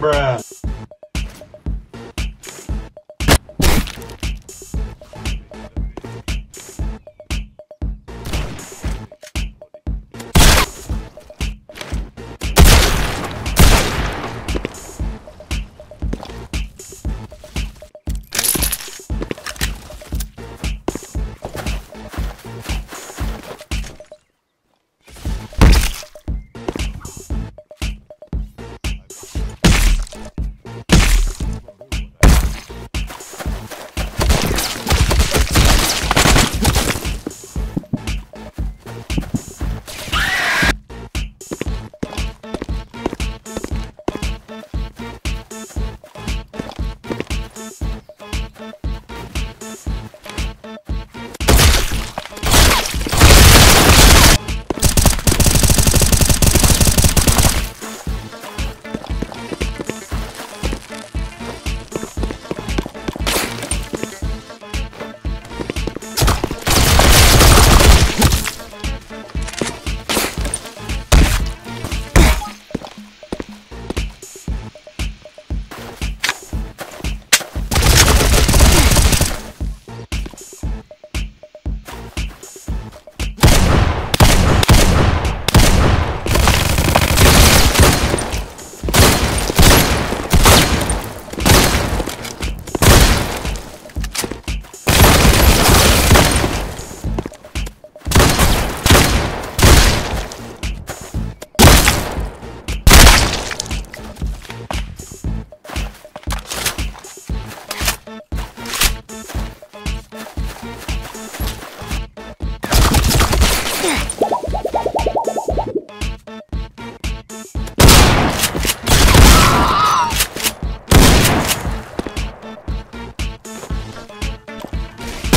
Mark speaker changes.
Speaker 1: Bruh.